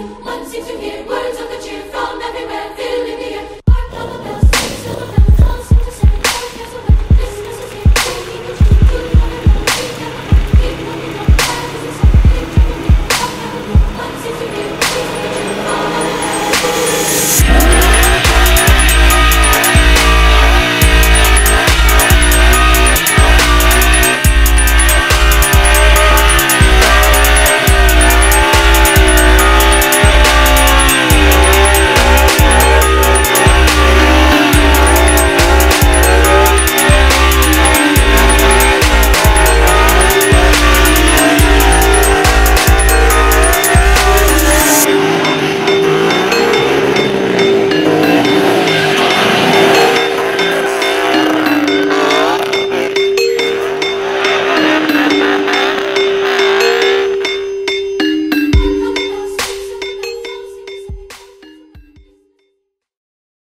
One seems to hear words